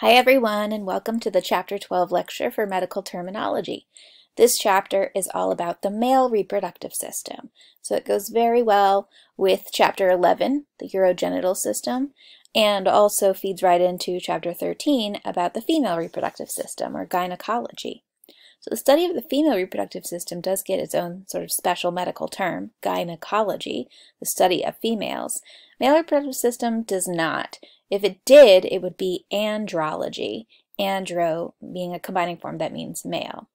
Hi everyone and welcome to the Chapter 12 lecture for Medical Terminology. This chapter is all about the male reproductive system, so it goes very well with Chapter 11, the urogenital system, and also feeds right into Chapter 13 about the female reproductive system, or gynecology. So the study of the female reproductive system does get its own sort of special medical term, gynecology, the study of females. Male reproductive system does not. If it did, it would be andrology, andro being a combining form that means male.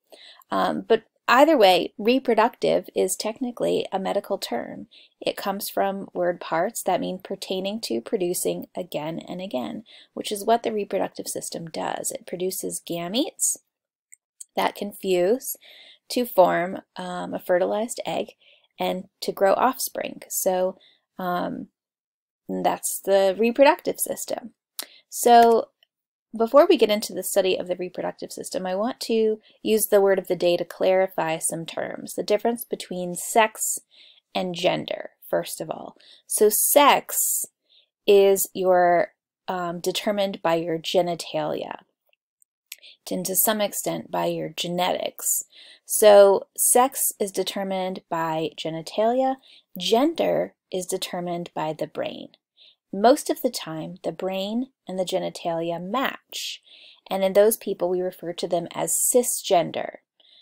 Um, but either way, reproductive is technically a medical term. It comes from word parts that mean pertaining to producing again and again, which is what the reproductive system does. It produces gametes that can fuse to form um, a fertilized egg and to grow offspring. So um, that's the reproductive system. So before we get into the study of the reproductive system, I want to use the word of the day to clarify some terms, the difference between sex and gender, first of all. So sex is your um, determined by your genitalia and to some extent by your genetics. So sex is determined by genitalia, gender is determined by the brain. Most of the time, the brain and the genitalia match, and in those people we refer to them as cisgender.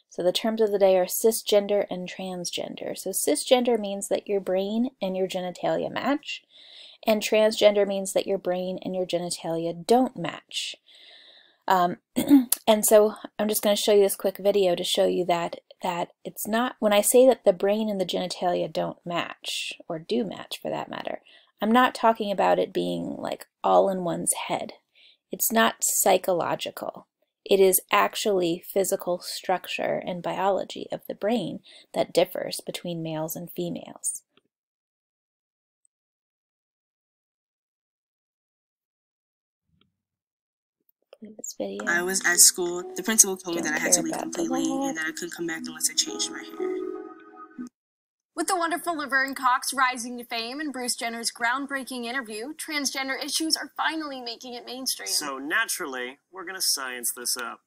So the terms of the day are cisgender and transgender. So cisgender means that your brain and your genitalia match, and transgender means that your brain and your genitalia don't match. Um, and so I'm just going to show you this quick video to show you that that it's not, when I say that the brain and the genitalia don't match, or do match for that matter, I'm not talking about it being like all in one's head. It's not psychological. It is actually physical structure and biology of the brain that differs between males and females. This video. I was at school. The principal told Don't me that I had to leave completely and that I couldn't come back unless I changed my hair. With the wonderful Laverne Cox rising to fame and Bruce Jenner's groundbreaking interview, transgender issues are finally making it mainstream. So naturally, we're gonna science this up.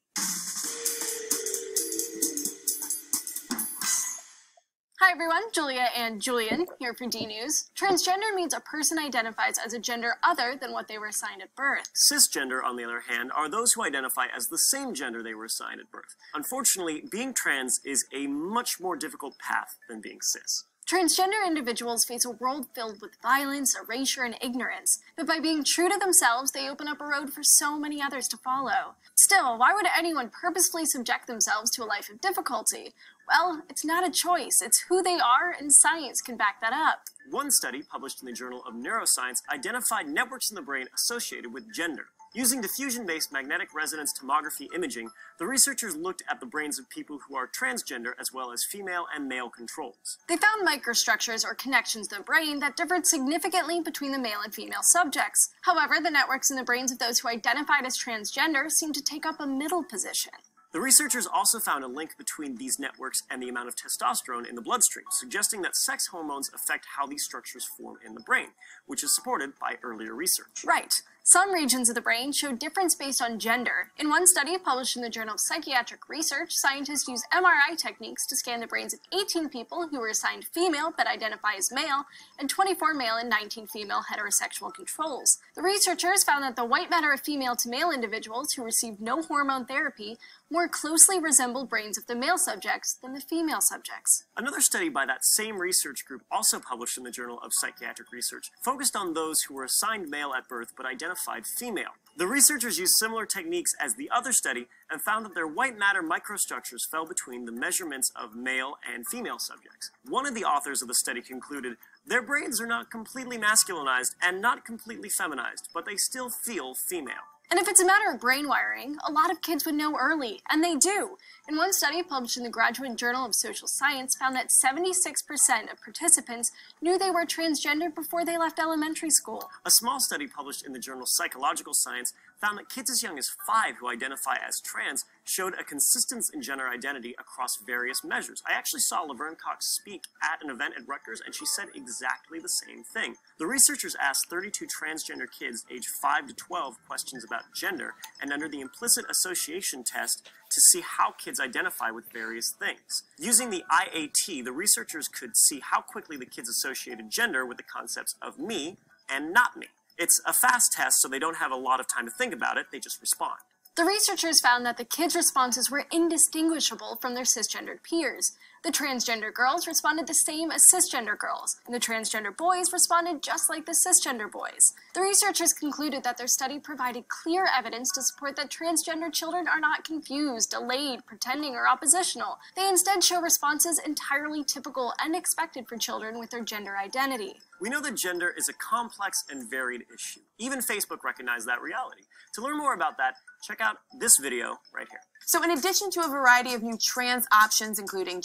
Hi everyone, Julia and Julian here for D News. Transgender means a person identifies as a gender other than what they were assigned at birth. Cisgender, on the other hand, are those who identify as the same gender they were assigned at birth. Unfortunately, being trans is a much more difficult path than being cis. Transgender individuals face a world filled with violence, erasure, and ignorance, but by being true to themselves, they open up a road for so many others to follow. Still, why would anyone purposefully subject themselves to a life of difficulty? Well, it's not a choice, it's who they are, and science can back that up. One study, published in the Journal of Neuroscience, identified networks in the brain associated with gender. Using diffusion-based magnetic resonance tomography imaging, the researchers looked at the brains of people who are transgender as well as female and male controls. They found microstructures or connections in the brain that differed significantly between the male and female subjects. However, the networks in the brains of those who identified as transgender seemed to take up a middle position. The researchers also found a link between these networks and the amount of testosterone in the bloodstream, suggesting that sex hormones affect how these structures form in the brain, which is supported by earlier research. Right. Some regions of the brain show difference based on gender. In one study published in the Journal of Psychiatric Research, scientists used MRI techniques to scan the brains of 18 people who were assigned female but identify as male, and 24 male and 19 female heterosexual controls. The researchers found that the white matter of female to male individuals who received no hormone therapy more closely resembled brains of the male subjects than the female subjects. Another study by that same research group, also published in the Journal of Psychiatric Research, focused on those who were assigned male at birth but identified female. The researchers used similar techniques as the other study and found that their white matter microstructures fell between the measurements of male and female subjects. One of the authors of the study concluded their brains are not completely masculinized and not completely feminized, but they still feel female. And if it's a matter of brain wiring, a lot of kids would know early, and they do. In one study published in the Graduate Journal of Social Science found that 76% of participants knew they were transgender before they left elementary school. A small study published in the journal Psychological Science found that kids as young as five who identify as trans showed a consistence in gender identity across various measures. I actually saw Laverne Cox speak at an event at Rutgers, and she said exactly the same thing. The researchers asked 32 transgender kids aged 5 to 12 questions about gender, and under the implicit association test, to see how kids identify with various things. Using the IAT, the researchers could see how quickly the kids associated gender with the concepts of me and not me. It's a fast test, so they don't have a lot of time to think about it, they just respond. The researchers found that the kids' responses were indistinguishable from their cisgendered peers. The transgender girls responded the same as cisgender girls, and the transgender boys responded just like the cisgender boys. The researchers concluded that their study provided clear evidence to support that transgender children are not confused, delayed, pretending, or oppositional. They instead show responses entirely typical and expected for children with their gender identity. We know that gender is a complex and varied issue. Even Facebook recognized that reality. To learn more about that, check out this video right here. So in addition to a variety of new trans options, including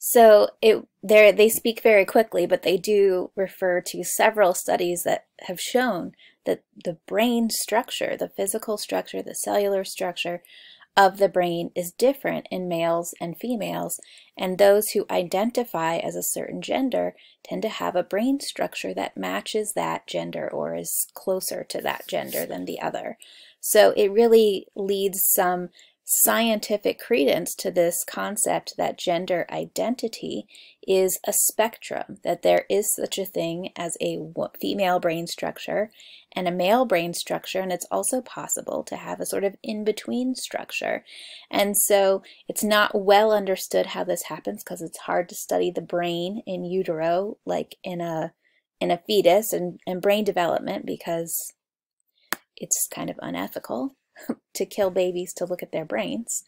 so it there they speak very quickly, but they do refer to several studies that have shown that the brain structure, the physical structure, the cellular structure of the brain is different in males and females, and those who identify as a certain gender tend to have a brain structure that matches that gender or is closer to that gender than the other. So it really leads some scientific credence to this concept that gender identity is a spectrum, that there is such a thing as a female brain structure and a male brain structure, and it's also possible to have a sort of in-between structure. And so it's not well understood how this happens because it's hard to study the brain in utero, like in a in a fetus and, and brain development because it's kind of unethical to kill babies to look at their brains.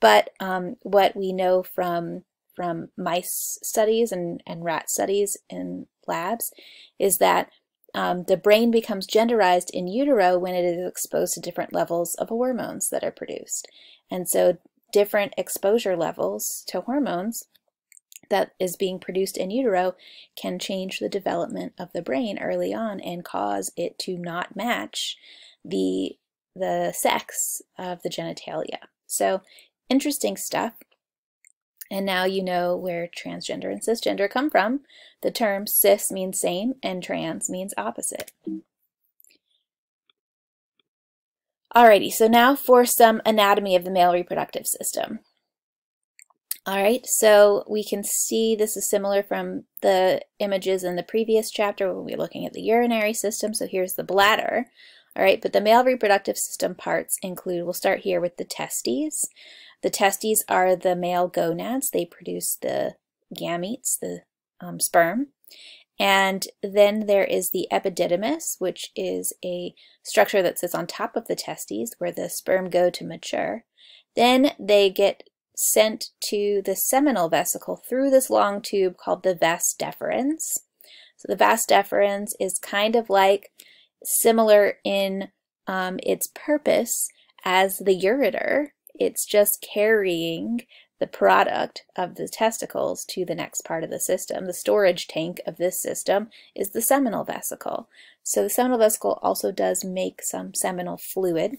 But um, what we know from from mice studies and, and rat studies in labs is that um, the brain becomes genderized in utero when it is exposed to different levels of hormones that are produced. And so different exposure levels to hormones that is being produced in utero can change the development of the brain early on and cause it to not match the the sex of the genitalia. So interesting stuff. And now you know where transgender and cisgender come from. The term cis means same and trans means opposite. Alrighty, so now for some anatomy of the male reproductive system. Alright, so we can see this is similar from the images in the previous chapter when we were looking at the urinary system. So here's the bladder. All right, but the male reproductive system parts include, we'll start here with the testes. The testes are the male gonads. They produce the gametes, the um, sperm. And then there is the epididymis, which is a structure that sits on top of the testes where the sperm go to mature. Then they get sent to the seminal vesicle through this long tube called the vas deferens. So the vas deferens is kind of like similar in um, its purpose as the ureter. It's just carrying the product of the testicles to the next part of the system. The storage tank of this system is the seminal vesicle. So the seminal vesicle also does make some seminal fluid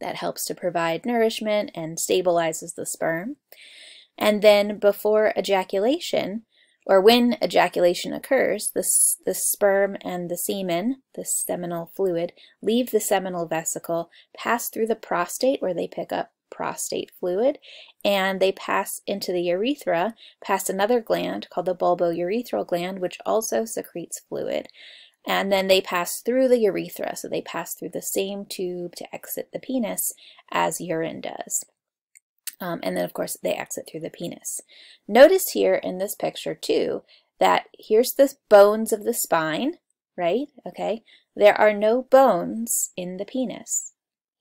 that helps to provide nourishment and stabilizes the sperm. And then before ejaculation, or when ejaculation occurs, the, the sperm and the semen, the seminal fluid, leave the seminal vesicle, pass through the prostate where they pick up prostate fluid, and they pass into the urethra, past another gland called the bulbourethral gland, which also secretes fluid. And then they pass through the urethra, so they pass through the same tube to exit the penis as urine does. Um, and then, of course, they exit through the penis. Notice here in this picture, too, that here's the bones of the spine, right? Okay. There are no bones in the penis.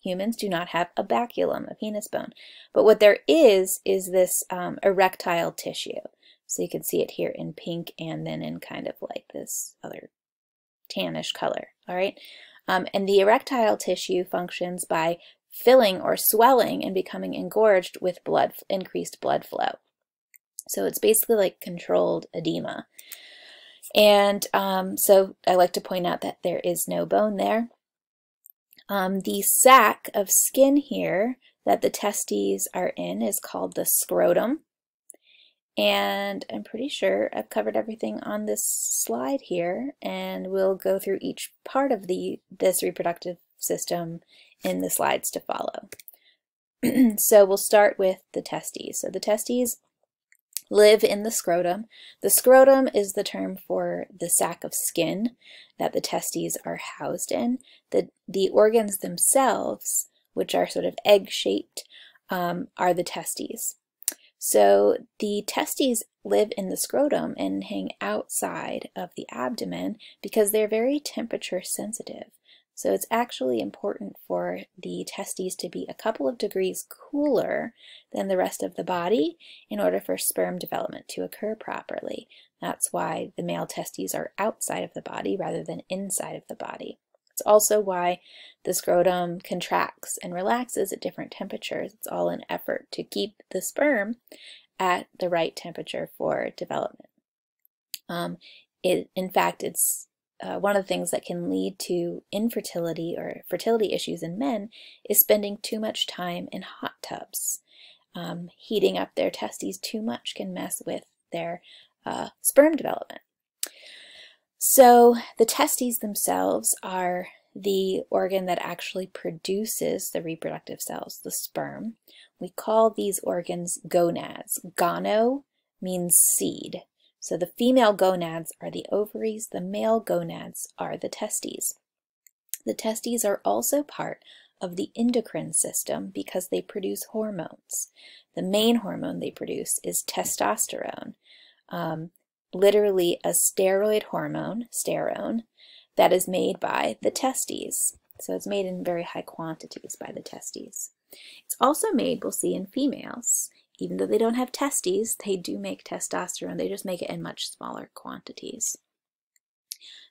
Humans do not have a baculum, a penis bone. But what there is, is this um, erectile tissue. So you can see it here in pink and then in kind of like this other tannish color, all right? Um, and the erectile tissue functions by filling or swelling and becoming engorged with blood increased blood flow. So it's basically like controlled edema. And um, so I like to point out that there is no bone there. Um, the sac of skin here that the testes are in is called the scrotum. And I'm pretty sure I've covered everything on this slide here, and we'll go through each part of the this reproductive system in the slides to follow. so we'll start with the testes. So the testes live in the scrotum. The scrotum is the term for the sac of skin that the testes are housed in. The, the organs themselves, which are sort of egg-shaped, um, are the testes. So the testes live in the scrotum and hang outside of the abdomen because they're very temperature sensitive. So it's actually important for the testes to be a couple of degrees cooler than the rest of the body in order for sperm development to occur properly. That's why the male testes are outside of the body rather than inside of the body. It's also why the scrotum contracts and relaxes at different temperatures. It's all an effort to keep the sperm at the right temperature for development. Um, it, in fact, it's uh, one of the things that can lead to infertility or fertility issues in men is spending too much time in hot tubs. Um, heating up their testes too much can mess with their uh, sperm development. So the testes themselves are the organ that actually produces the reproductive cells, the sperm. We call these organs gonads. Gono means seed. So the female gonads are the ovaries, the male gonads are the testes. The testes are also part of the endocrine system because they produce hormones. The main hormone they produce is testosterone, um, literally a steroid hormone, sterone, that is made by the testes. So it's made in very high quantities by the testes. It's also made, we'll see, in females even though they don't have testes, they do make testosterone. They just make it in much smaller quantities.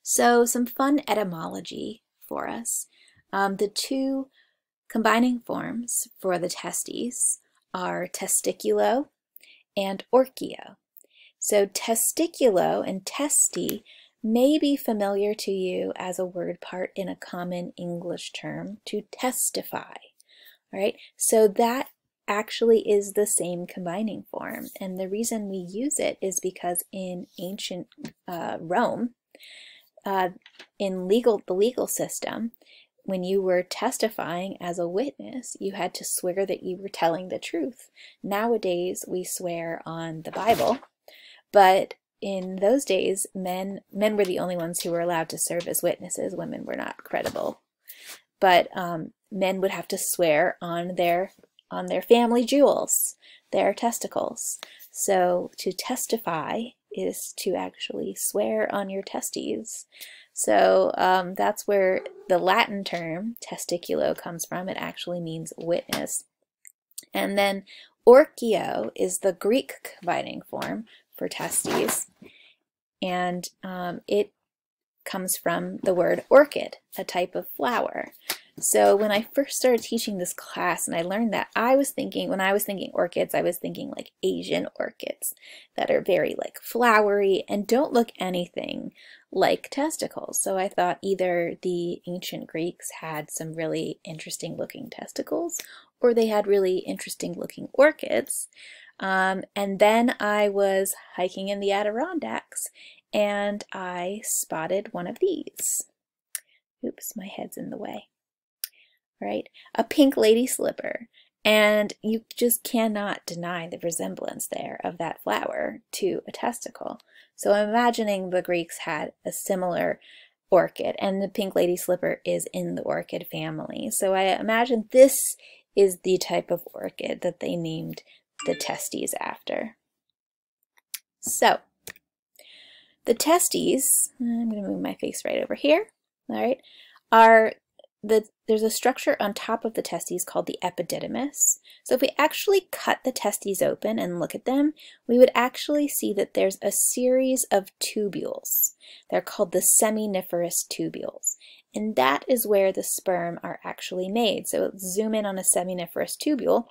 So some fun etymology for us. Um, the two combining forms for the testes are testiculo and orchio. So testiculo and testi may be familiar to you as a word part in a common English term to testify. All right, so that actually is the same combining form. And the reason we use it is because in ancient uh, Rome, uh, in legal the legal system, when you were testifying as a witness, you had to swear that you were telling the truth. Nowadays, we swear on the Bible, but in those days, men men were the only ones who were allowed to serve as witnesses. Women were not credible, but um, men would have to swear on their on their family jewels, their testicles. So to testify is to actually swear on your testes. So um, that's where the Latin term testiculo comes from. It actually means witness. And then orchio is the Greek combining form for testes. And um, it comes from the word orchid, a type of flower. So when I first started teaching this class and I learned that, I was thinking, when I was thinking orchids, I was thinking like Asian orchids that are very like flowery and don't look anything like testicles. So I thought either the ancient Greeks had some really interesting looking testicles or they had really interesting looking orchids. Um, and then I was hiking in the Adirondacks and I spotted one of these. Oops, my head's in the way right? A pink lady slipper. And you just cannot deny the resemblance there of that flower to a testicle. So I'm imagining the Greeks had a similar orchid, and the pink lady slipper is in the orchid family. So I imagine this is the type of orchid that they named the testes after. So, the testes, I'm going to move my face right over here, all right, are the, there's a structure on top of the testes called the epididymis. So if we actually cut the testes open and look at them, we would actually see that there's a series of tubules. They're called the seminiferous tubules. And that is where the sperm are actually made. So let's zoom in on a seminiferous tubule.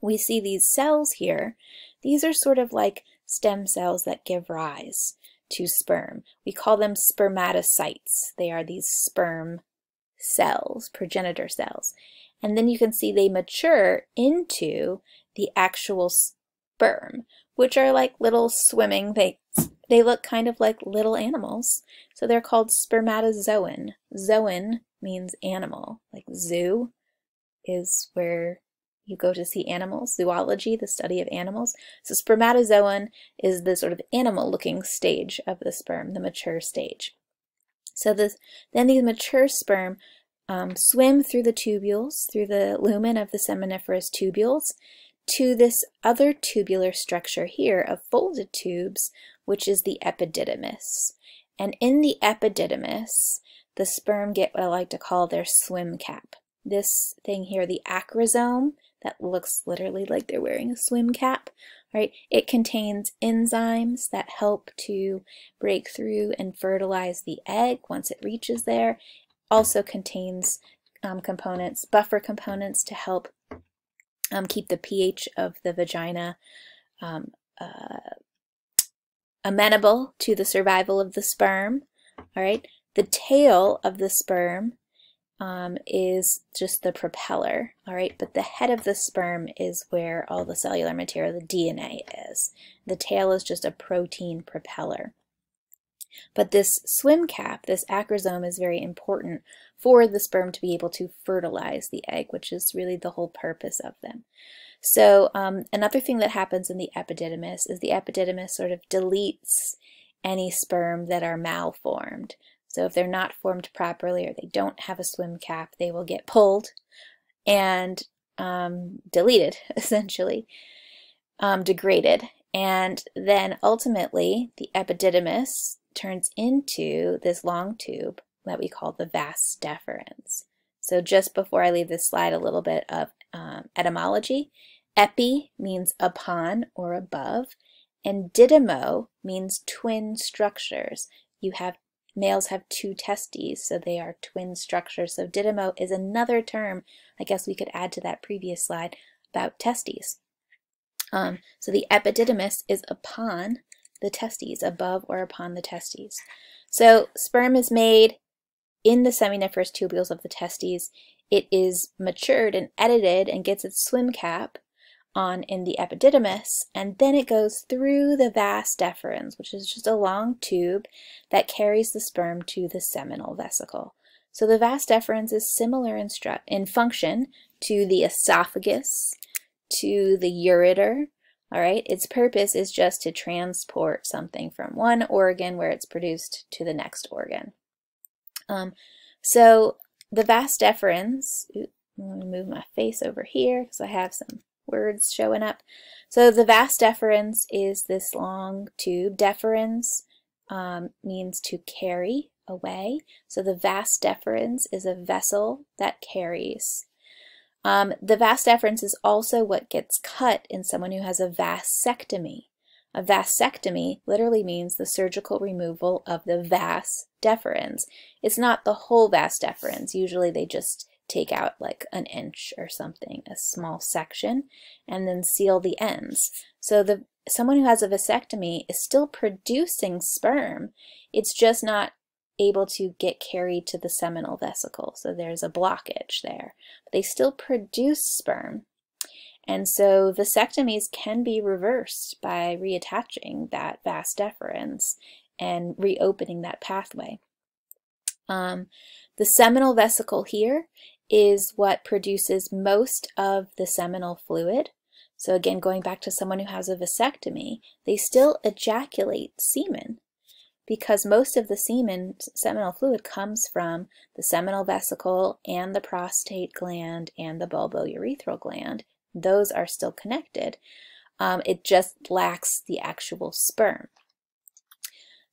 We see these cells here. These are sort of like stem cells that give rise to sperm. We call them spermatocytes. They are these sperm cells, progenitor cells. And then you can see they mature into the actual sperm, which are like little swimming things. They look kind of like little animals. So they're called spermatozoan. Zoan means animal, like zoo is where you go to see animals, zoology, the study of animals. So spermatozoan is the sort of animal-looking stage of the sperm, the mature stage. So this, then these mature sperm um, swim through the tubules, through the lumen of the seminiferous tubules, to this other tubular structure here of folded tubes, which is the epididymis. And in the epididymis, the sperm get what I like to call their swim cap. This thing here, the acrosome, that looks literally like they're wearing a swim cap, right? It contains enzymes that help to break through and fertilize the egg once it reaches there. Also contains um, components, buffer components to help um, keep the pH of the vagina um, uh, amenable to the survival of the sperm. All right, the tail of the sperm um, is just the propeller, all right? But the head of the sperm is where all the cellular material, the DNA is. The tail is just a protein propeller. But this swim cap, this acrosome, is very important for the sperm to be able to fertilize the egg, which is really the whole purpose of them. So um, another thing that happens in the epididymis is the epididymis sort of deletes any sperm that are malformed. So if they're not formed properly or they don't have a swim cap, they will get pulled and um, deleted, essentially, um, degraded. And then ultimately, the epididymis turns into this long tube that we call the vas deferens. So just before I leave this slide, a little bit of um, etymology. Epi means upon or above, and didymo means twin structures. You have Males have two testes, so they are twin structures. So didymo is another term, I guess we could add to that previous slide, about testes. Um, so the epididymis is upon the testes, above or upon the testes. So sperm is made in the seminiferous tubules of the testes. It is matured and edited and gets its swim cap on in the epididymis, and then it goes through the vas deferens, which is just a long tube that carries the sperm to the seminal vesicle. So the vas deferens is similar in, in function to the esophagus, to the ureter, all right, its purpose is just to transport something from one organ where it's produced to the next organ. Um, so the vas deferens, oops, I'm going to move my face over here because I have some words showing up. So the vas deferens is this long tube. Deferens um, means to carry away. So the vas deferens is a vessel that carries. Um, the vas deferens is also what gets cut in someone who has a vasectomy. A vasectomy literally means the surgical removal of the vas deferens. It's not the whole vas deferens. Usually they just take out like an inch or something, a small section, and then seal the ends. So the someone who has a vasectomy is still producing sperm. It's just not able to get carried to the seminal vesicle. So there's a blockage there. They still produce sperm. And so vasectomies can be reversed by reattaching that vas deferens and reopening that pathway. Um, the seminal vesicle here is what produces most of the seminal fluid. So again, going back to someone who has a vasectomy, they still ejaculate semen because most of the semen, seminal fluid comes from the seminal vesicle and the prostate gland and the bulbourethral gland. Those are still connected. Um, it just lacks the actual sperm.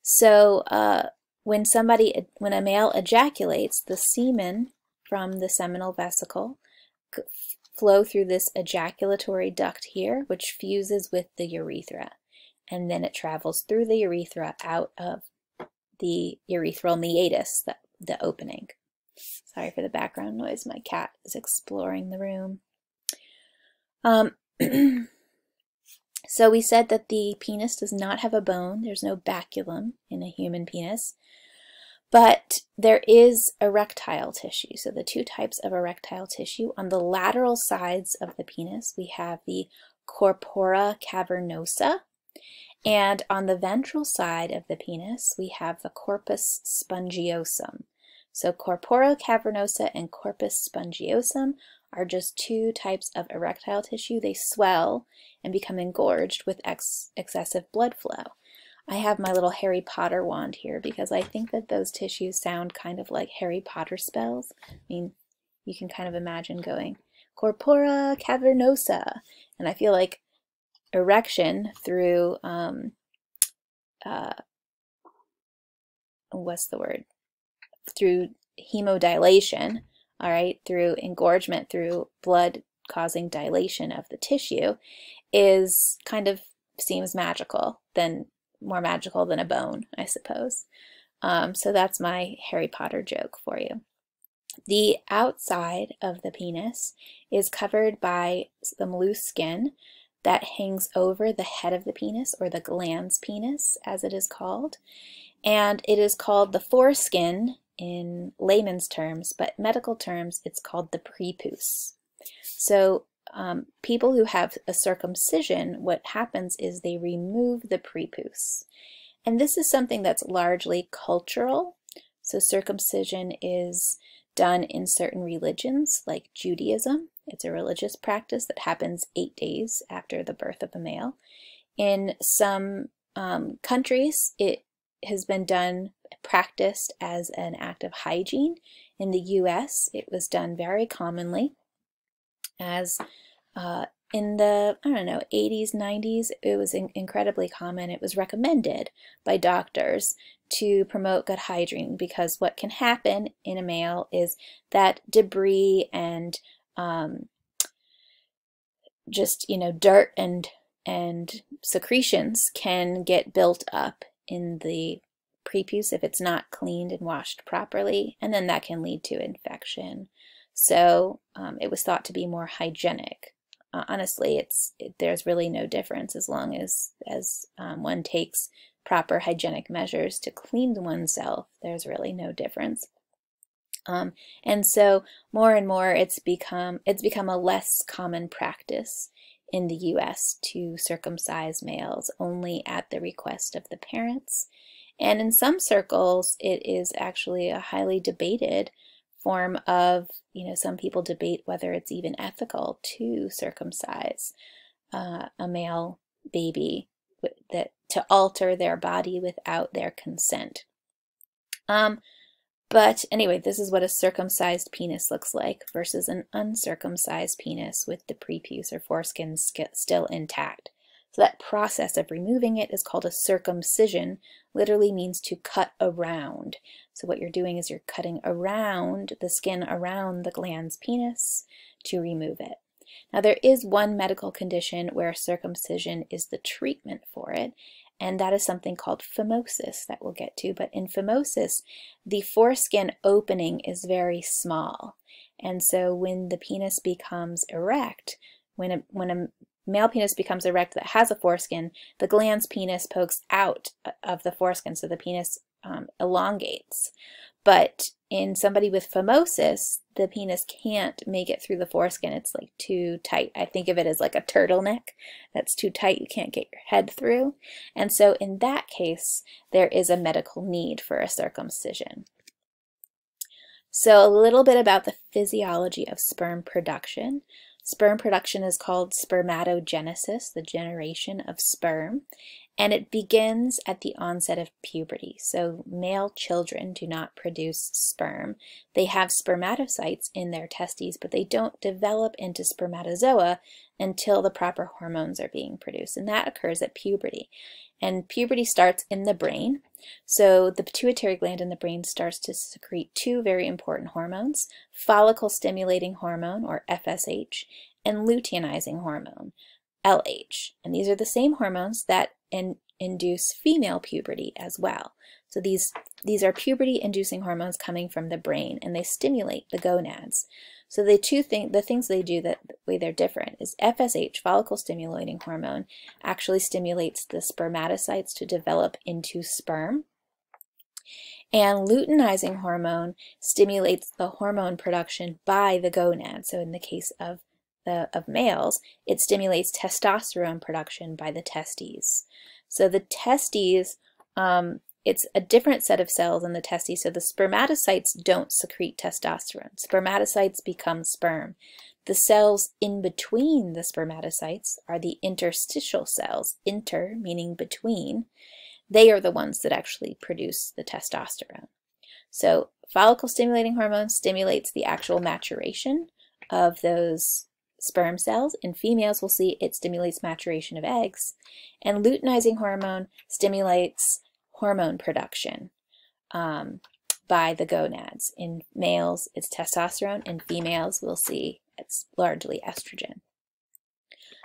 So uh, when somebody, when a male ejaculates, the semen from the seminal vesicle flow through this ejaculatory duct here, which fuses with the urethra. And then it travels through the urethra out of the urethral meatus, the, the opening. Sorry for the background noise. My cat is exploring the room. Um, so we said that the penis does not have a bone. There's no baculum in a human penis. But there is erectile tissue. So the two types of erectile tissue, on the lateral sides of the penis, we have the corpora cavernosa, and on the ventral side of the penis, we have the corpus spongiosum. So corpora cavernosa and corpus spongiosum are just two types of erectile tissue. They swell and become engorged with ex excessive blood flow. I have my little Harry Potter wand here because I think that those tissues sound kind of like Harry Potter spells. I mean, you can kind of imagine going corpora cavernosa, and I feel like erection through um, uh, what's the word through hemodilation all right through engorgement through blood causing dilation of the tissue is kind of seems magical than more magical than a bone i suppose um, so that's my harry potter joke for you the outside of the penis is covered by some loose skin that hangs over the head of the penis, or the glans penis, as it is called. And it is called the foreskin in layman's terms, but medical terms, it's called the prepuce. So um, people who have a circumcision, what happens is they remove the prepuce. And this is something that's largely cultural. So circumcision is done in certain religions like Judaism. It's a religious practice that happens eight days after the birth of a male. In some um, countries, it has been done, practiced as an act of hygiene. In the US, it was done very commonly as uh, in the, I don't know, 80s, 90s, it was in incredibly common. It was recommended by doctors to promote good hygiene because what can happen in a male is that debris and um, just you know dirt and and secretions can get built up in the prepuce if it's not cleaned and washed properly and then that can lead to infection so um, it was thought to be more hygienic uh, honestly it's it, there's really no difference as long as as um, one takes proper hygienic measures to clean oneself there's really no difference um, and so more and more it's become it's become a less common practice in the US to circumcise males only at the request of the parents. And in some circles, it is actually a highly debated form of, you know, some people debate whether it's even ethical to circumcise uh, a male baby that to alter their body without their consent. Um, but anyway, this is what a circumcised penis looks like versus an uncircumcised penis with the prepuce or foreskin still intact. So that process of removing it is called a circumcision, literally means to cut around. So what you're doing is you're cutting around the skin around the glans penis to remove it. Now there is one medical condition where circumcision is the treatment for it, and that is something called phimosis that we'll get to. But in phimosis, the foreskin opening is very small. And so when the penis becomes erect, when a, when a male penis becomes erect that has a foreskin, the glans penis pokes out of the foreskin, so the penis um, elongates. But in somebody with phimosis, the penis can't make it through the foreskin. It's like too tight. I think of it as like a turtleneck that's too tight. You can't get your head through. And so in that case, there is a medical need for a circumcision. So a little bit about the physiology of sperm production. Sperm production is called spermatogenesis, the generation of sperm, and it begins at the onset of puberty. So male children do not produce sperm. They have spermatocytes in their testes, but they don't develop into spermatozoa until the proper hormones are being produced, and that occurs at puberty. And puberty starts in the brain. So the pituitary gland in the brain starts to secrete two very important hormones, follicle stimulating hormone, or FSH, and luteinizing hormone. LH. And these are the same hormones that in, induce female puberty as well. So these, these are puberty-inducing hormones coming from the brain, and they stimulate the gonads. So the two thing, the things they do that way they're different is FSH, follicle stimulating hormone, actually stimulates the spermatocytes to develop into sperm. And luteinizing hormone stimulates the hormone production by the gonad. So in the case of the, of males, it stimulates testosterone production by the testes. So the testes, um, it's a different set of cells in the testes. So the spermatocytes don't secrete testosterone. Spermatocytes become sperm. The cells in between the spermatocytes are the interstitial cells, inter meaning between. They are the ones that actually produce the testosterone. So follicle stimulating hormone stimulates the actual maturation of those sperm cells. In females, we'll see it stimulates maturation of eggs. And luteinizing hormone stimulates hormone production um, by the gonads. In males, it's testosterone. In females, we'll see it's largely estrogen.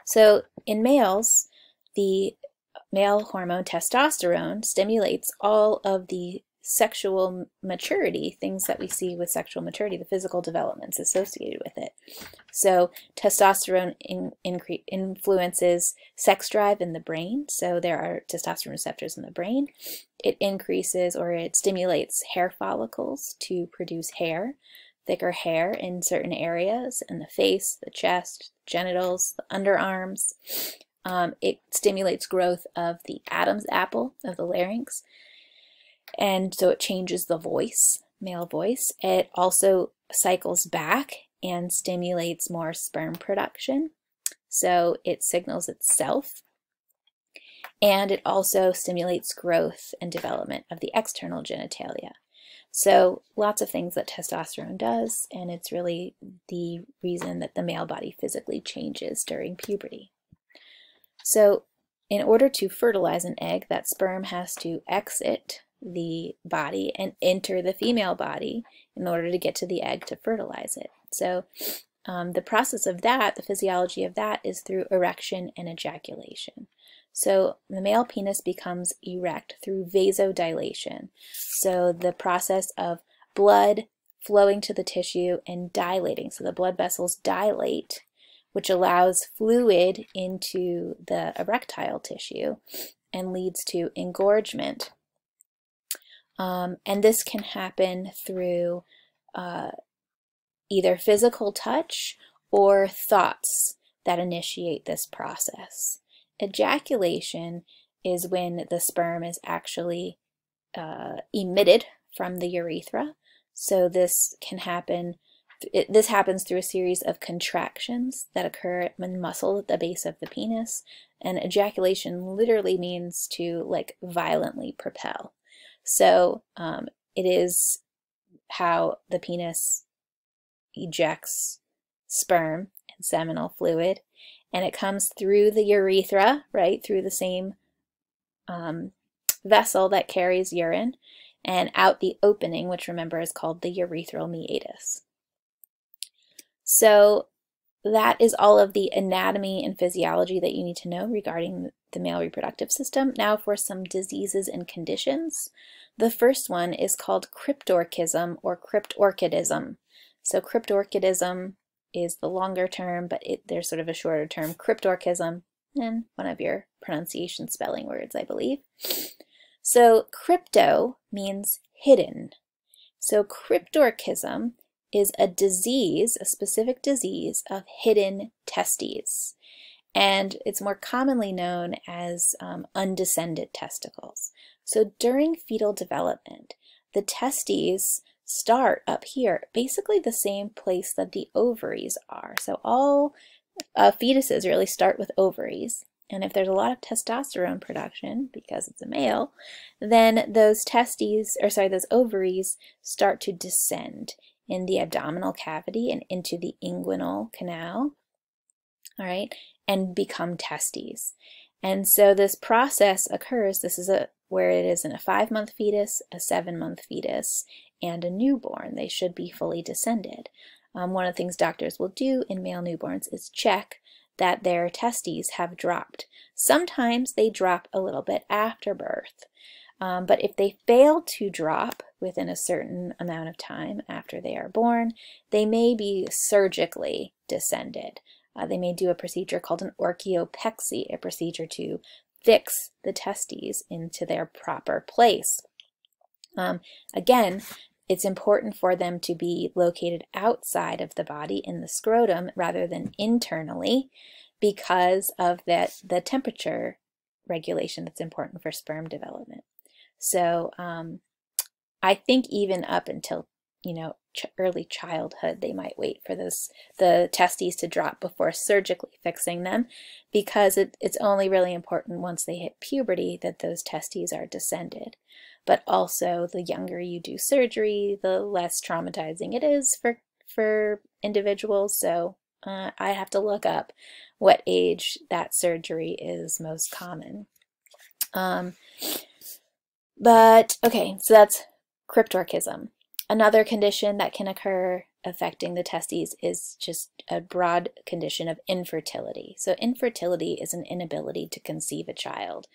So in males, the male hormone testosterone stimulates all of the sexual maturity, things that we see with sexual maturity, the physical developments associated with it. So testosterone in, influences sex drive in the brain. So there are testosterone receptors in the brain. It increases or it stimulates hair follicles to produce hair, thicker hair in certain areas in the face, the chest, genitals, the underarms. Um, it stimulates growth of the Adam's apple of the larynx and so it changes the voice, male voice. It also cycles back and stimulates more sperm production. So it signals itself. And it also stimulates growth and development of the external genitalia. So lots of things that testosterone does, and it's really the reason that the male body physically changes during puberty. So in order to fertilize an egg, that sperm has to exit the body and enter the female body in order to get to the egg to fertilize it. So um, the process of that, the physiology of that, is through erection and ejaculation. So the male penis becomes erect through vasodilation. So the process of blood flowing to the tissue and dilating. So the blood vessels dilate, which allows fluid into the erectile tissue and leads to engorgement um, and this can happen through uh, either physical touch or thoughts that initiate this process. Ejaculation is when the sperm is actually uh, emitted from the urethra. So this can happen, it, this happens through a series of contractions that occur in muscle at the base of the penis. And ejaculation literally means to like violently propel. So um, it is how the penis ejects sperm and seminal fluid, and it comes through the urethra, right, through the same um, vessel that carries urine, and out the opening, which remember is called the urethral meatus. So that is all of the anatomy and physiology that you need to know regarding the male reproductive system. Now for some diseases and conditions. The first one is called cryptorchism or cryptorchidism. So cryptorchidism is the longer term, but it, there's sort of a shorter term, cryptorchism, and one of your pronunciation spelling words, I believe. So crypto means hidden. So cryptorchism is a disease, a specific disease of hidden testes and it's more commonly known as um, undescended testicles. So during fetal development, the testes start up here, basically the same place that the ovaries are. So all uh, fetuses really start with ovaries. And if there's a lot of testosterone production, because it's a male, then those testes, or sorry, those ovaries start to descend in the abdominal cavity and into the inguinal canal. All right, and become testes. And so this process occurs, this is a where it is in a five-month fetus, a seven-month fetus, and a newborn. They should be fully descended. Um, one of the things doctors will do in male newborns is check that their testes have dropped. Sometimes they drop a little bit after birth, um, but if they fail to drop within a certain amount of time after they are born, they may be surgically descended. Uh, they may do a procedure called an orchiopexy, a procedure to fix the testes into their proper place. Um, again, it's important for them to be located outside of the body in the scrotum rather than internally because of that the temperature regulation that's important for sperm development. So um, I think even up until you know ch early childhood they might wait for those the testes to drop before surgically fixing them because it, it's only really important once they hit puberty that those testes are descended. But also the younger you do surgery the less traumatizing it is for for individuals. So uh, I have to look up what age that surgery is most common. Um, but okay so that's cryptorchism Another condition that can occur affecting the testes is just a broad condition of infertility. So infertility is an inability to conceive a child.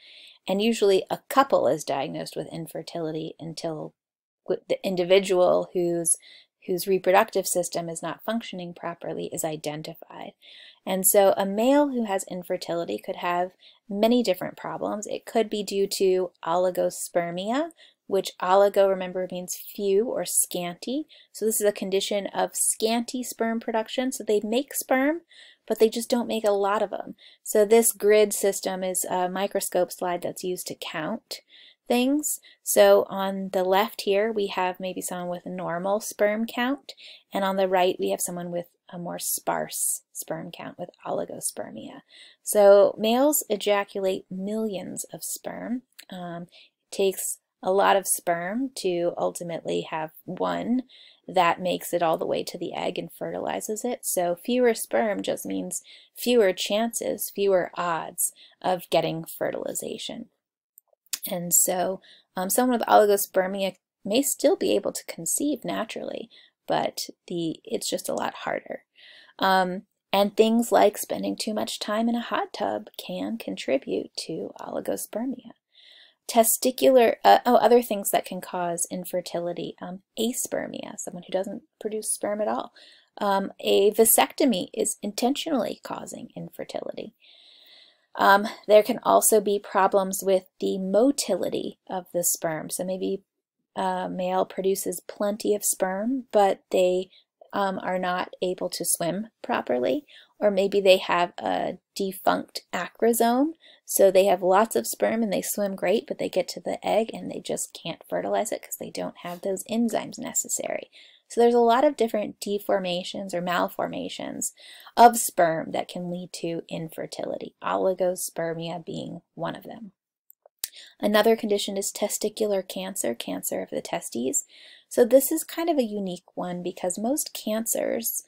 And usually a couple is diagnosed with infertility until the individual whose whose reproductive system is not functioning properly is identified. And so a male who has infertility could have many different problems. It could be due to oligospermia, which oligo, remember, means few or scanty. So this is a condition of scanty sperm production. So they make sperm, but they just don't make a lot of them. So this grid system is a microscope slide that's used to count things. So on the left here, we have maybe someone with a normal sperm count, and on the right, we have someone with a more sparse sperm count with oligospermia. So males ejaculate millions of sperm. Um, it takes a lot of sperm to ultimately have one that makes it all the way to the egg and fertilizes it. So fewer sperm just means fewer chances, fewer odds of getting fertilization. And so um, someone with oligospermia may still be able to conceive naturally, but the it's just a lot harder. Um, and things like spending too much time in a hot tub can contribute to oligospermia testicular, uh, oh, other things that can cause infertility, um, aspermia, someone who doesn't produce sperm at all. Um, a vasectomy is intentionally causing infertility. Um, there can also be problems with the motility of the sperm. So maybe a uh, male produces plenty of sperm, but they um, are not able to swim properly, or maybe they have a defunct acrosome, so they have lots of sperm and they swim great, but they get to the egg and they just can't fertilize it because they don't have those enzymes necessary. So there's a lot of different deformations or malformations of sperm that can lead to infertility, oligospermia being one of them. Another condition is testicular cancer, cancer of the testes. So this is kind of a unique one because most cancers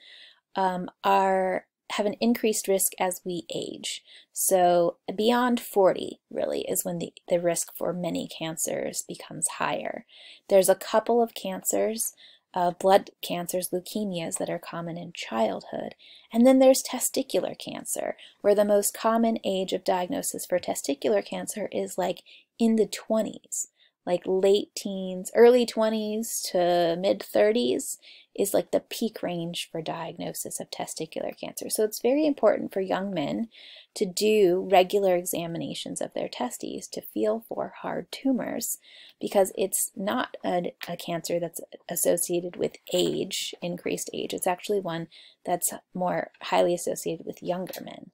um, are have an increased risk as we age. So beyond 40 really is when the, the risk for many cancers becomes higher. There's a couple of cancers, uh, blood cancers, leukemias that are common in childhood. And then there's testicular cancer, where the most common age of diagnosis for testicular cancer is like in the 20s like late teens, early 20s to mid 30s is like the peak range for diagnosis of testicular cancer. So it's very important for young men to do regular examinations of their testes to feel for hard tumors because it's not a, a cancer that's associated with age, increased age. It's actually one that's more highly associated with younger men.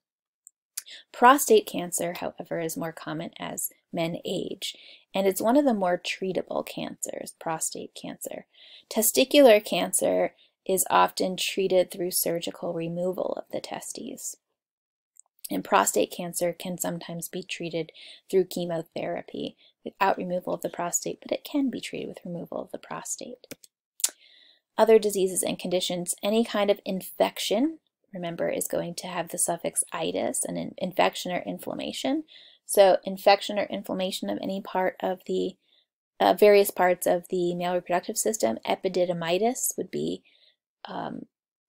Prostate cancer, however, is more common as men age, and it's one of the more treatable cancers, prostate cancer. Testicular cancer is often treated through surgical removal of the testes. And prostate cancer can sometimes be treated through chemotherapy without removal of the prostate, but it can be treated with removal of the prostate. Other diseases and conditions, any kind of infection remember, is going to have the suffix itis, an infection or inflammation. So infection or inflammation of any part of the uh, various parts of the male reproductive system. Epididymitis would be um,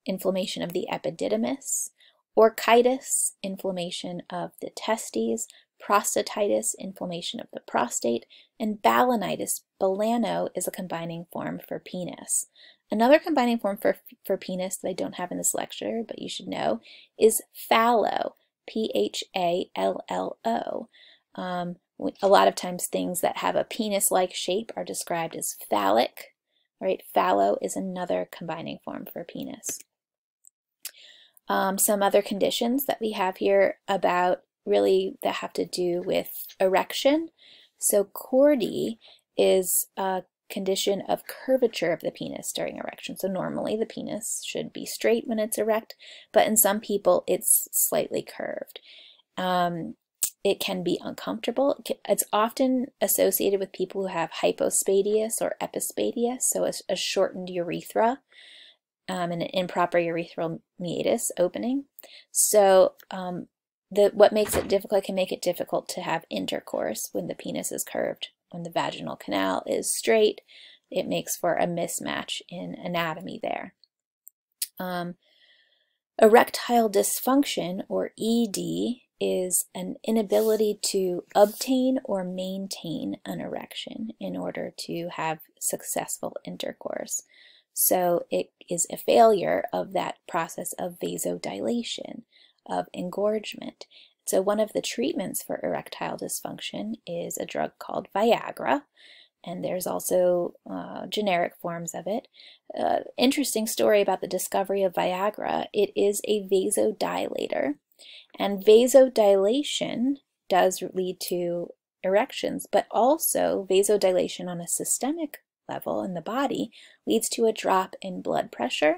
inflammation of the epididymis. Orchitis, inflammation of the testes. Prostatitis, inflammation of the prostate. And balanitis, balano is a combining form for penis. Another combining form for, for penis that I don't have in this lecture, but you should know, is phallo, P-H-A-L-L-O. Um, a lot of times things that have a penis-like shape are described as phallic, right? Phallo is another combining form for penis. Um, some other conditions that we have here about really that have to do with erection. So chordee is a condition of curvature of the penis during erection. So normally the penis should be straight when it's erect, but in some people it's slightly curved. Um, it can be uncomfortable. It's often associated with people who have hypospadias or epispadias, so a, a shortened urethra um, and an improper urethral meatus opening. So um, the, what makes it difficult can make it difficult to have intercourse when the penis is curved. When the vaginal canal is straight, it makes for a mismatch in anatomy there. Um, erectile dysfunction, or ED, is an inability to obtain or maintain an erection in order to have successful intercourse. So it is a failure of that process of vasodilation, of engorgement. So one of the treatments for erectile dysfunction is a drug called Viagra, and there's also uh, generic forms of it. Uh, interesting story about the discovery of Viagra. It is a vasodilator, and vasodilation does lead to erections, but also vasodilation on a systemic level in the body leads to a drop in blood pressure.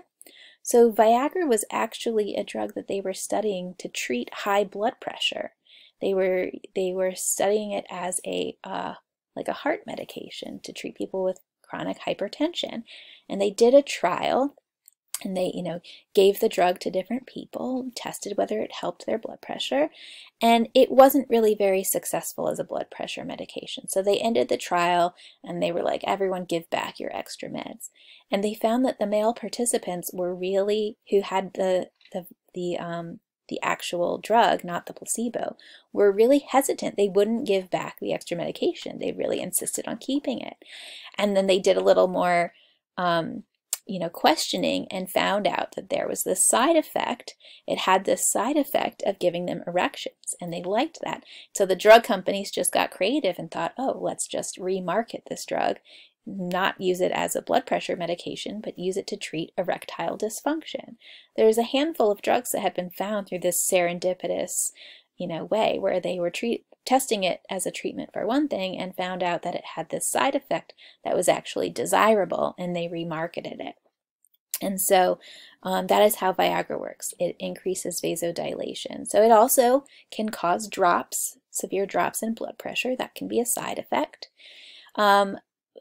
So Viagra was actually a drug that they were studying to treat high blood pressure. They were they were studying it as a uh, like a heart medication to treat people with chronic hypertension, and they did a trial and they you know gave the drug to different people tested whether it helped their blood pressure and it wasn't really very successful as a blood pressure medication so they ended the trial and they were like everyone give back your extra meds and they found that the male participants were really who had the the the um the actual drug, not the placebo, were really hesitant. They wouldn't give back the extra medication. They really insisted on keeping it. And then they did a little more um, you know, questioning and found out that there was this side effect. It had this side effect of giving them erections, and they liked that. So the drug companies just got creative and thought, oh, let's just remarket this drug, not use it as a blood pressure medication, but use it to treat erectile dysfunction. There's a handful of drugs that have been found through this serendipitous, you know, way where they were treat testing it as a treatment for one thing and found out that it had this side effect that was actually desirable and they remarketed it. And so um, that is how Viagra works. It increases vasodilation. So it also can cause drops, severe drops in blood pressure. That can be a side effect. Um,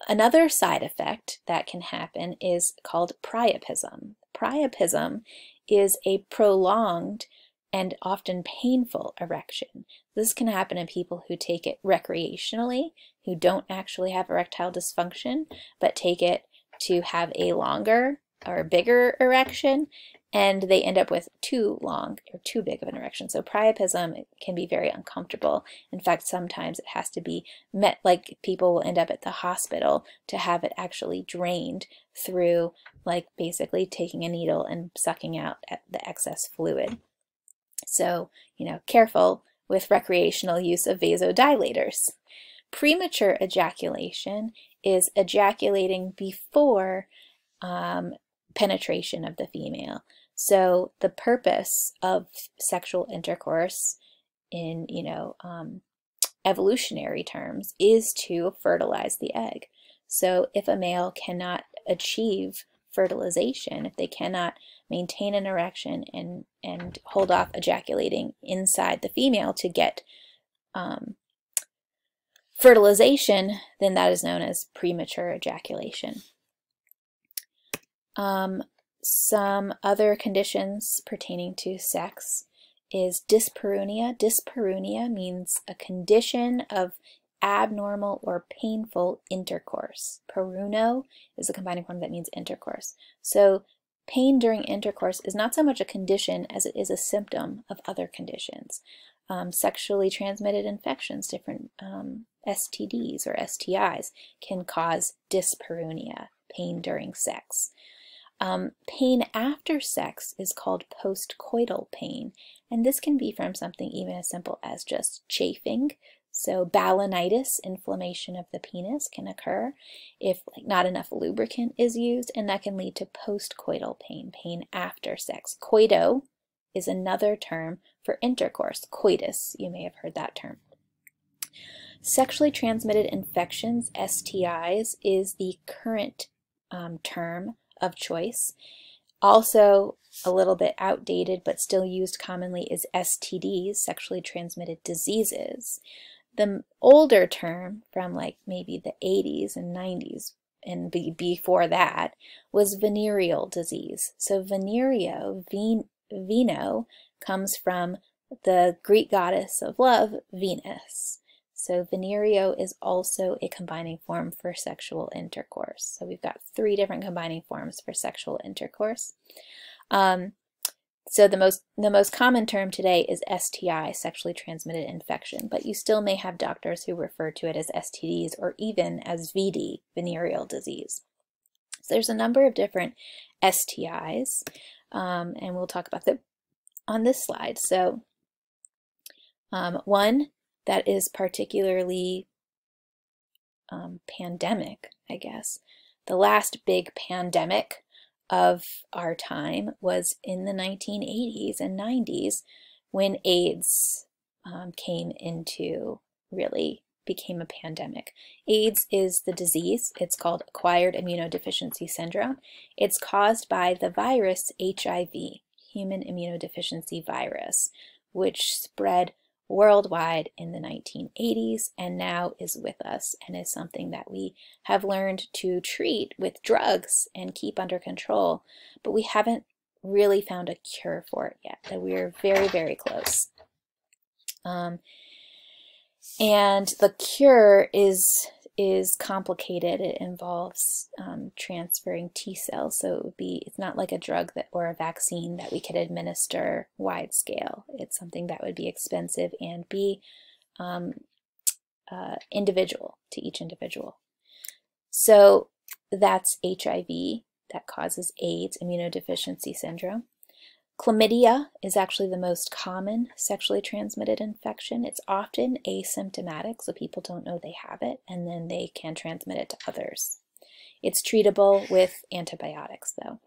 another side effect that can happen is called priapism. Priapism is a prolonged and often painful erection. This can happen in people who take it recreationally, who don't actually have erectile dysfunction, but take it to have a longer or bigger erection, and they end up with too long or too big of an erection. So priapism can be very uncomfortable. In fact, sometimes it has to be met, like people will end up at the hospital to have it actually drained through, like basically taking a needle and sucking out the excess fluid. So, you know, careful with recreational use of vasodilators. Premature ejaculation is ejaculating before um, penetration of the female. So the purpose of sexual intercourse in, you know, um, evolutionary terms is to fertilize the egg. So if a male cannot achieve fertilization, if they cannot maintain an erection and, and hold off ejaculating inside the female to get um, fertilization, then that is known as premature ejaculation. Um, some other conditions pertaining to sex is dyspareunia. Dyspareunia means a condition of abnormal or painful intercourse. Pareuno is a combining form that means intercourse. So Pain during intercourse is not so much a condition as it is a symptom of other conditions. Um, sexually transmitted infections, different um, STDs or STIs, can cause dyspareunia, pain during sex. Um, pain after sex is called postcoital pain, and this can be from something even as simple as just chafing. So balanitis, inflammation of the penis, can occur if like not enough lubricant is used, and that can lead to postcoital pain, pain after sex. Coito is another term for intercourse. Coitus, you may have heard that term. Sexually transmitted infections, STIs, is the current um, term of choice. Also, a little bit outdated but still used commonly is STDs, sexually transmitted diseases. The older term from like maybe the 80s and 90s and be before that was venereal disease. So venereo, ven veno, comes from the Greek goddess of love, Venus. So venereal is also a combining form for sexual intercourse. So we've got three different combining forms for sexual intercourse. Um, so the most the most common term today is STI, sexually transmitted infection, but you still may have doctors who refer to it as STDs or even as VD, venereal disease. So there's a number of different STIs, um, and we'll talk about them on this slide. So um, one that is particularly um, pandemic, I guess. The last big pandemic of our time was in the 1980s and 90s when AIDS um, came into really became a pandemic. AIDS is the disease. It's called acquired immunodeficiency syndrome. It's caused by the virus HIV, human immunodeficiency virus, which spread worldwide in the 1980s and now is with us and is something that we have learned to treat with drugs and keep under control, but we haven't really found a cure for it yet, that we're very, very close. Um, and the cure is is complicated. It involves um, transferring T cells, so it would be it's not like a drug that or a vaccine that we could administer wide scale. It's something that would be expensive and be um, uh, individual to each individual. So that's HIV that causes AIDS, immunodeficiency syndrome. Chlamydia is actually the most common sexually transmitted infection. It's often asymptomatic, so people don't know they have it, and then they can transmit it to others. It's treatable with antibiotics, though.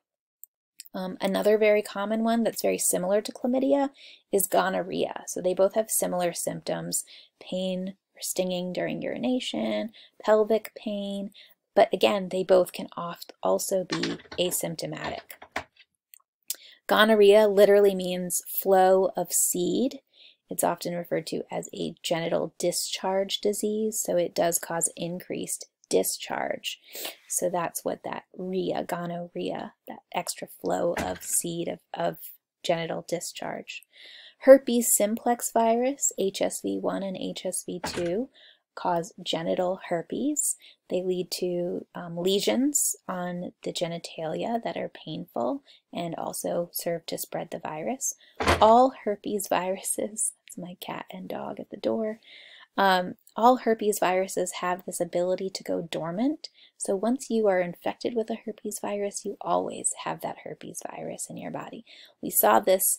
Um, another very common one that's very similar to chlamydia is gonorrhea. So they both have similar symptoms, pain or stinging during urination, pelvic pain, but again, they both can oft also be asymptomatic. Gonorrhea literally means flow of seed. It's often referred to as a genital discharge disease, so it does cause increased discharge. So that's what that rhea, gonorrhea, that extra flow of seed of, of genital discharge. Herpes simplex virus, HSV1 and HSV2, cause genital herpes. They lead to um, lesions on the genitalia that are painful and also serve to spread the virus. All herpes viruses, that's my cat and dog at the door, um, all herpes viruses have this ability to go dormant. So once you are infected with a herpes virus, you always have that herpes virus in your body. We saw this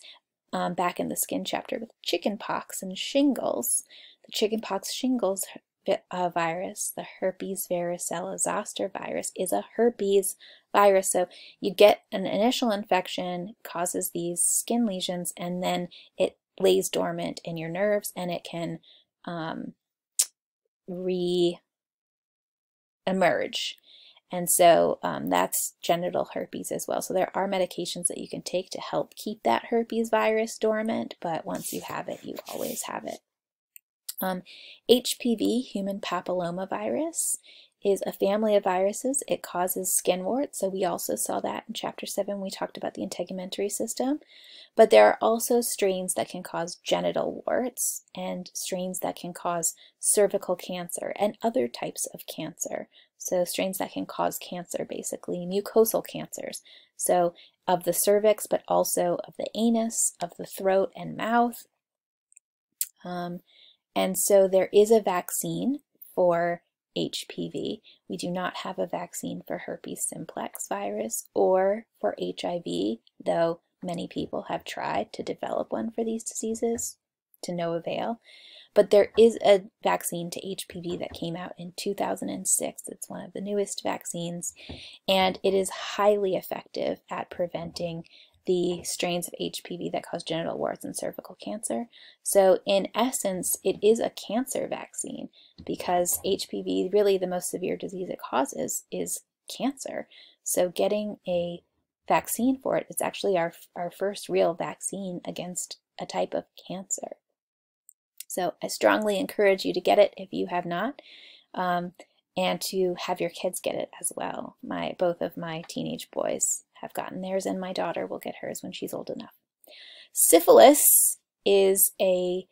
um, back in the skin chapter with chickenpox and shingles. The chickenpox shingles uh, virus, the herpes varicella zoster virus, is a herpes virus. So you get an initial infection, causes these skin lesions, and then it lays dormant in your nerves and it can um, re emerge. And so um, that's genital herpes as well. So there are medications that you can take to help keep that herpes virus dormant, but once you have it, you always have it. Um, HPV, human papillomavirus, is a family of viruses. It causes skin warts, so we also saw that in chapter 7. We talked about the integumentary system. But there are also strains that can cause genital warts and strains that can cause cervical cancer and other types of cancer. So strains that can cause cancer, basically, mucosal cancers. So of the cervix, but also of the anus, of the throat and mouth. Um, and so there is a vaccine for HPV. We do not have a vaccine for herpes simplex virus or for HIV, though many people have tried to develop one for these diseases to no avail. But there is a vaccine to HPV that came out in 2006. It's one of the newest vaccines, and it is highly effective at preventing the strains of HPV that cause genital warts and cervical cancer. So in essence, it is a cancer vaccine because HPV, really the most severe disease it causes is cancer. So getting a vaccine for it, it's actually our, our first real vaccine against a type of cancer. So I strongly encourage you to get it if you have not, um, and to have your kids get it as well. My Both of my teenage boys have gotten theirs, and my daughter will get hers when she's old enough. Syphilis is a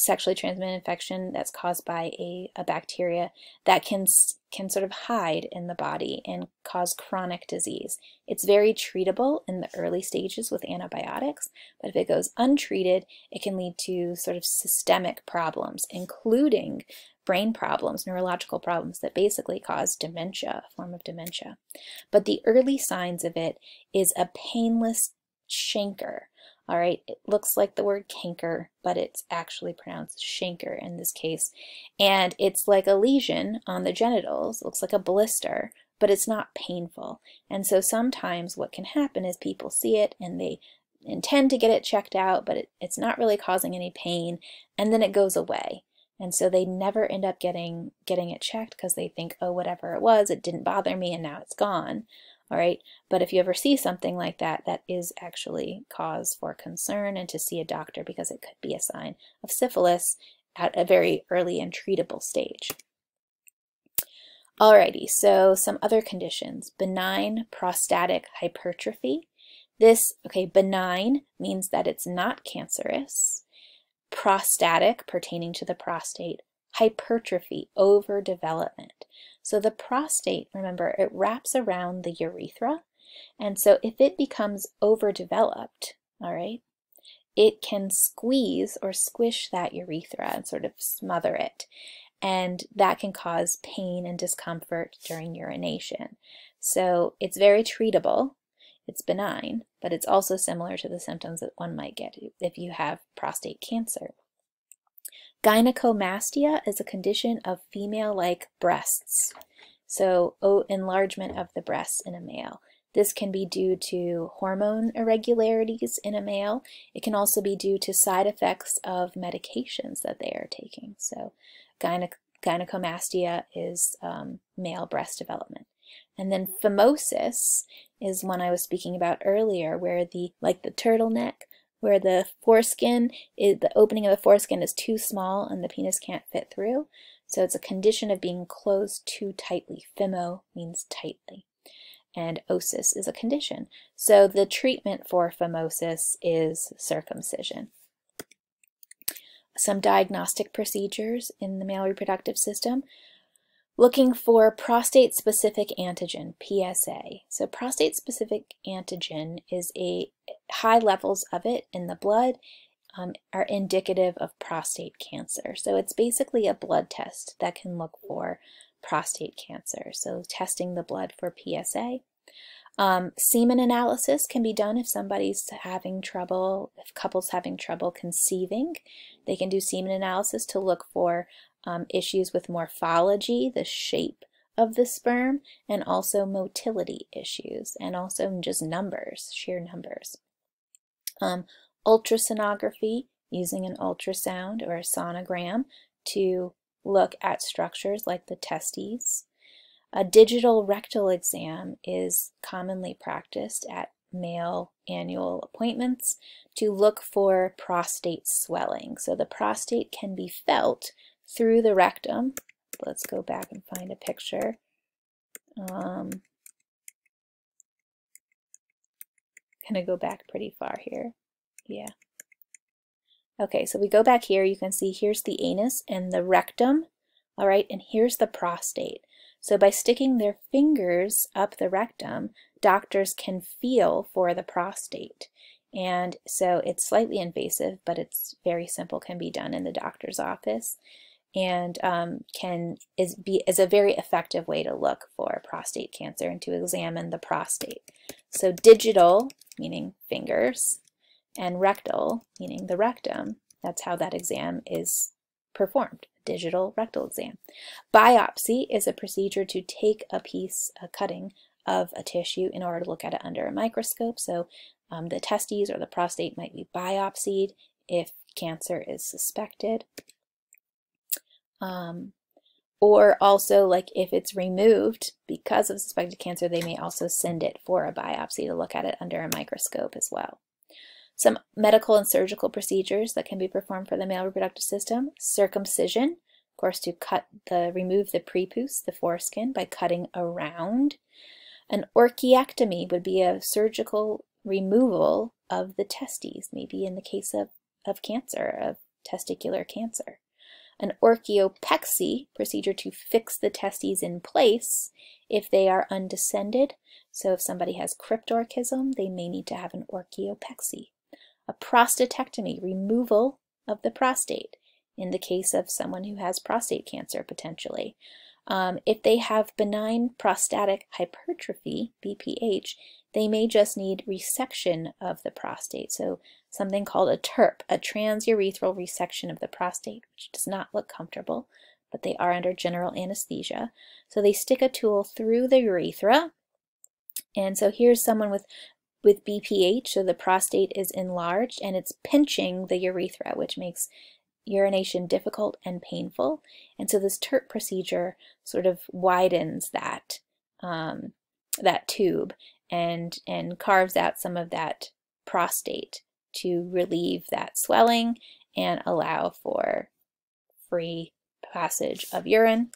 sexually transmitted infection that's caused by a, a bacteria that can can sort of hide in the body and cause chronic disease. It's very treatable in the early stages with antibiotics, but if it goes untreated, it can lead to sort of systemic problems, including brain problems, neurological problems that basically cause dementia, a form of dementia. But the early signs of it is a painless chancre. All right, it looks like the word canker, but it's actually pronounced shanker in this case. And it's like a lesion on the genitals, it looks like a blister, but it's not painful. And so sometimes what can happen is people see it and they intend to get it checked out, but it, it's not really causing any pain, and then it goes away. And so they never end up getting getting it checked because they think, oh, whatever it was, it didn't bother me and now it's gone. All right. But if you ever see something like that, that is actually cause for concern and to see a doctor because it could be a sign of syphilis at a very early and treatable stage. Alrighty, so some other conditions. Benign prostatic hypertrophy. This, okay, benign means that it's not cancerous prostatic, pertaining to the prostate, hypertrophy, overdevelopment. So the prostate, remember, it wraps around the urethra. And so if it becomes overdeveloped, all right, it can squeeze or squish that urethra and sort of smother it. And that can cause pain and discomfort during urination. So it's very treatable. It's benign, but it's also similar to the symptoms that one might get if you have prostate cancer. Gynecomastia is a condition of female-like breasts, so enlargement of the breasts in a male. This can be due to hormone irregularities in a male. It can also be due to side effects of medications that they are taking. So gyne gynecomastia is um, male breast development. And then phimosis is one I was speaking about earlier, where the, like the turtleneck, where the foreskin, is, the opening of the foreskin is too small and the penis can't fit through. So it's a condition of being closed too tightly. Phimo means tightly. And osis is a condition. So the treatment for phimosis is circumcision. Some diagnostic procedures in the male reproductive system looking for prostate-specific antigen, PSA. So prostate-specific antigen is a high levels of it in the blood um, are indicative of prostate cancer. So it's basically a blood test that can look for prostate cancer. So testing the blood for PSA. Um, semen analysis can be done if somebody's having trouble, if couples having trouble conceiving. They can do semen analysis to look for um, issues with morphology, the shape of the sperm, and also motility issues, and also just numbers, sheer numbers. Um, ultrasonography, using an ultrasound or a sonogram to look at structures like the testes. A digital rectal exam is commonly practiced at male annual appointments to look for prostate swelling. So the prostate can be felt through the rectum. Let's go back and find a picture. Um, gonna go back pretty far here. Yeah. Okay, so we go back here, you can see here's the anus and the rectum, all right, and here's the prostate. So by sticking their fingers up the rectum, doctors can feel for the prostate. And so it's slightly invasive, but it's very simple, can be done in the doctor's office and um, can is be is a very effective way to look for prostate cancer and to examine the prostate. So digital, meaning fingers, and rectal, meaning the rectum. That's how that exam is performed, digital rectal exam. Biopsy is a procedure to take a piece, a cutting of a tissue in order to look at it under a microscope. So um, the testes or the prostate might be biopsied if cancer is suspected. Um, or also, like if it's removed because of suspected cancer, they may also send it for a biopsy to look at it under a microscope as well. Some medical and surgical procedures that can be performed for the male reproductive system. Circumcision, of course, to cut the remove the prepuce, the foreskin, by cutting around. An orchiectomy would be a surgical removal of the testes, maybe in the case of, of cancer, of testicular cancer. An orchiopexy, procedure to fix the testes in place if they are undescended. So if somebody has cryptorchism, they may need to have an orchiopexy. A prostatectomy, removal of the prostate in the case of someone who has prostate cancer potentially. Um, if they have benign prostatic hypertrophy, BPH, they may just need resection of the prostate. So something called a TURP, a transurethral resection of the prostate, which does not look comfortable, but they are under general anesthesia. So they stick a tool through the urethra. And so here's someone with with BPH, so the prostate is enlarged and it's pinching the urethra, which makes urination difficult and painful. And so this TURP procedure sort of widens that, um, that tube and, and carves out some of that prostate to relieve that swelling and allow for free passage of urine.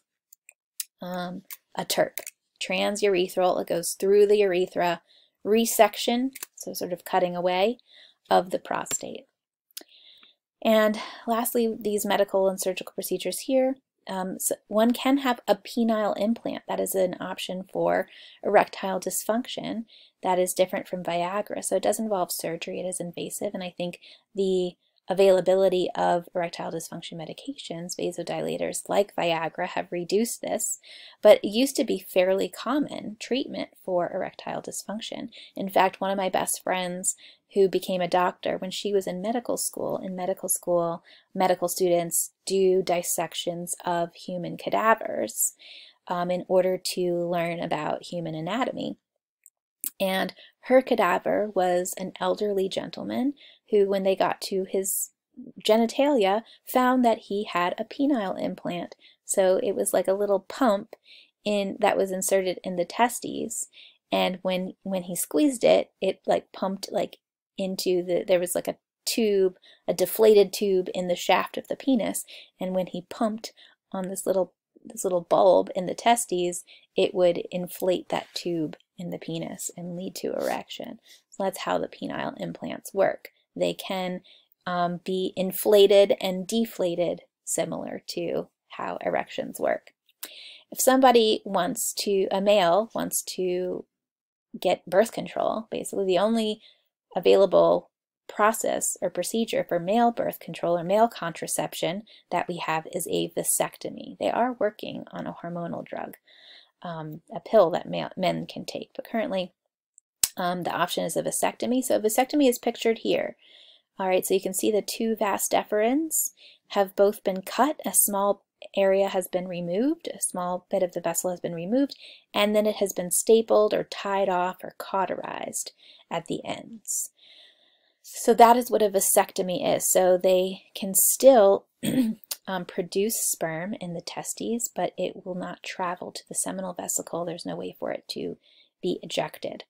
Um, a TURP, transurethral, it goes through the urethra, resection, so sort of cutting away of the prostate. And lastly, these medical and surgical procedures here. Um, so one can have a penile implant. That is an option for erectile dysfunction that is different from Viagra. So it does involve surgery. It is invasive. And I think the availability of erectile dysfunction medications, vasodilators like Viagra, have reduced this, but it used to be fairly common treatment for erectile dysfunction. In fact, one of my best friends who became a doctor when she was in medical school, in medical school, medical students do dissections of human cadavers um, in order to learn about human anatomy. And her cadaver was an elderly gentleman who, when they got to his genitalia, found that he had a penile implant. So it was like a little pump in that was inserted in the testes. And when when he squeezed it, it like pumped like into the there was like a tube, a deflated tube in the shaft of the penis. And when he pumped on this little this little bulb in the testes, it would inflate that tube in the penis and lead to erection. So that's how the penile implants work. They can um, be inflated and deflated similar to how erections work. If somebody wants to, a male wants to get birth control, basically the only available process or procedure for male birth control or male contraception that we have is a vasectomy. They are working on a hormonal drug, um, a pill that men can take, but currently um, the option is a vasectomy. So vasectomy is pictured here. All right, so you can see the two vas deferens have both been cut. A small area has been removed, a small bit of the vessel has been removed, and then it has been stapled or tied off or cauterized at the ends. So that is what a vasectomy is. So they can still um, produce sperm in the testes, but it will not travel to the seminal vesicle. There's no way for it to be ejected.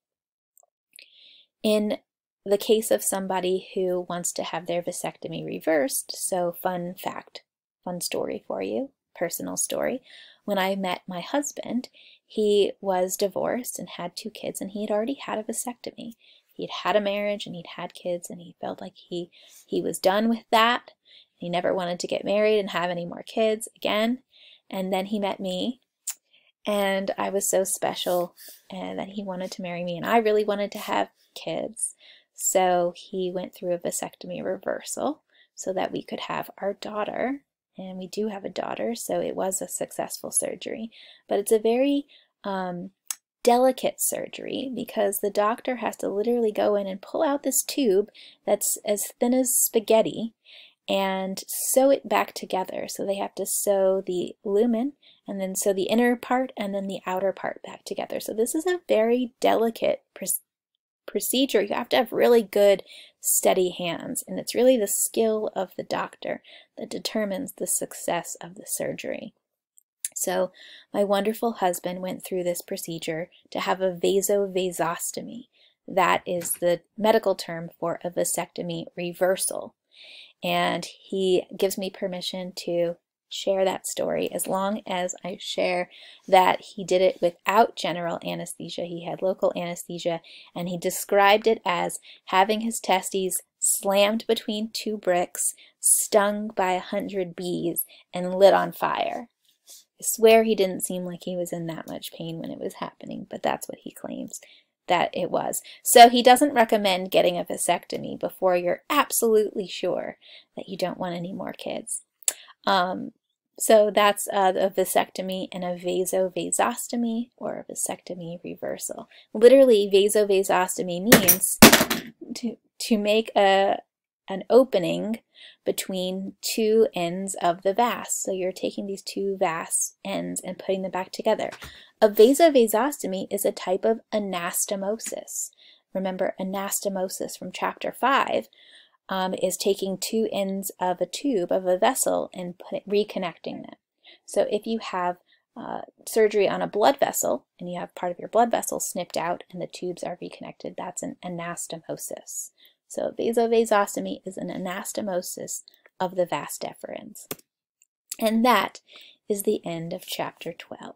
In the case of somebody who wants to have their vasectomy reversed, so fun fact, fun story for you, personal story. When I met my husband, he was divorced and had two kids, and he had already had a vasectomy. He'd had a marriage and he'd had kids, and he felt like he he was done with that. He never wanted to get married and have any more kids again. And then he met me, and I was so special, and that he wanted to marry me, and I really wanted to have kids. So he went through a vasectomy reversal so that we could have our daughter. And we do have a daughter, so it was a successful surgery. But it's a very um, delicate surgery because the doctor has to literally go in and pull out this tube that's as thin as spaghetti and sew it back together. So they have to sew the lumen and then sew the inner part and then the outer part back together. So this is a very delicate procedure. You have to have really good steady hands and it's really the skill of the doctor that determines the success of the surgery. So my wonderful husband went through this procedure to have a vasovasostomy. That is the medical term for a vasectomy reversal. And he gives me permission to share that story as long as I share that he did it without general anesthesia. He had local anesthesia and he described it as having his testes slammed between two bricks, stung by a hundred bees, and lit on fire. I swear he didn't seem like he was in that much pain when it was happening, but that's what he claims that it was. So he doesn't recommend getting a vasectomy before you're absolutely sure that you don't want any more kids. Um, so that's uh, a vasectomy and a vasovasostomy or a vasectomy reversal. Literally, vasovasostomy means to, to make a, an opening between two ends of the vas. So you're taking these two vas ends and putting them back together. A vasovasostomy is a type of anastomosis. Remember anastomosis from chapter 5 um, is taking two ends of a tube of a vessel and put, reconnecting them. So if you have uh, surgery on a blood vessel and you have part of your blood vessel snipped out and the tubes are reconnected, that's an anastomosis. So vasovasostomy is an anastomosis of the vas deferens. And that is the end of chapter 12.